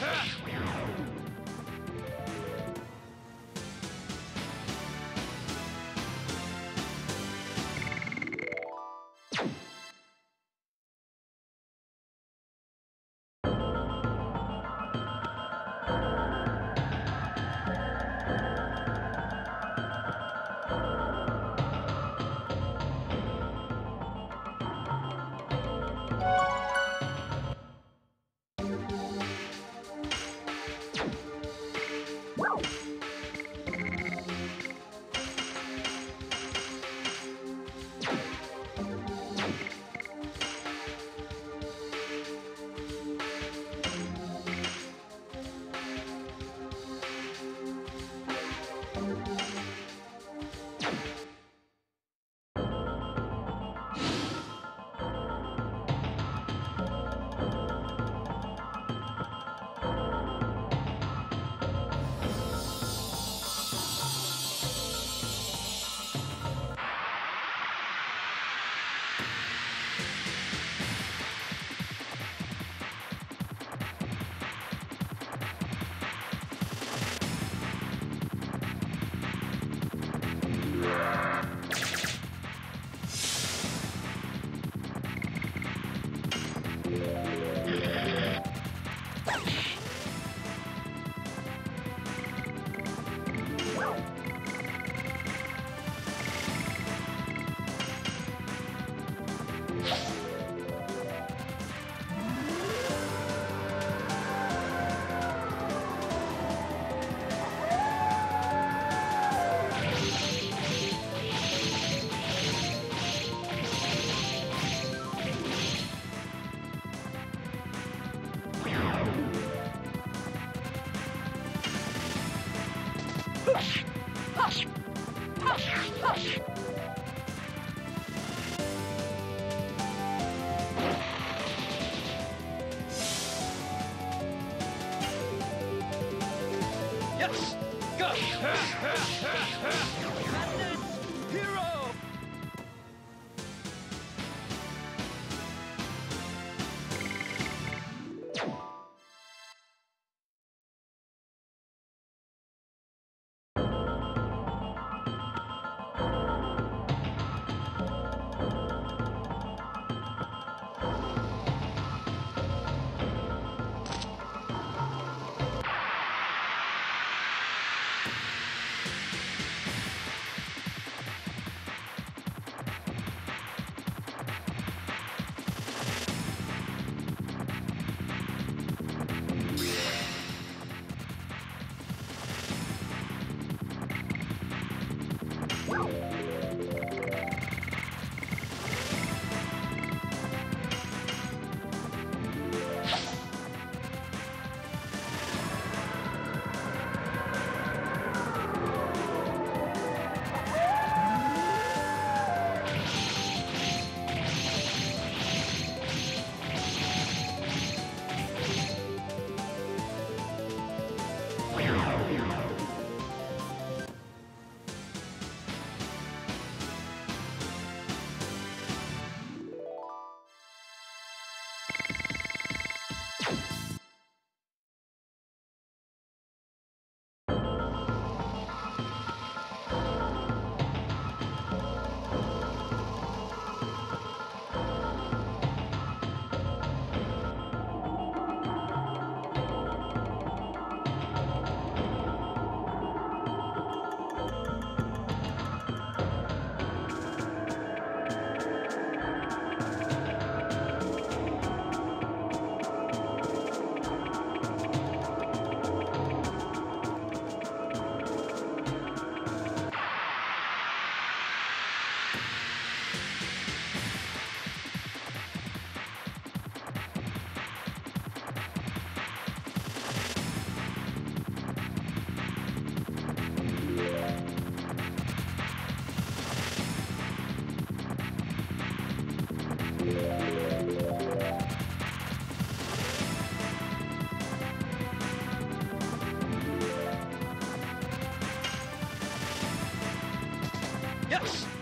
Go! Yes! Go! Madness! Hero! Yes.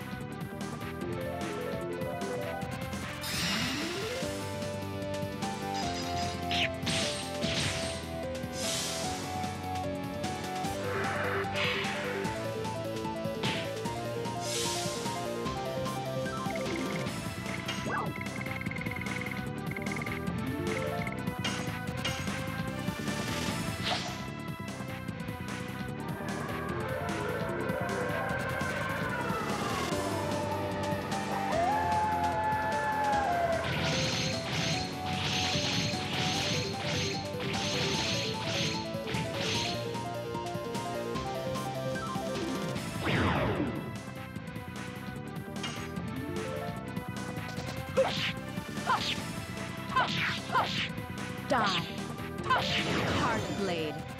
Hard blade.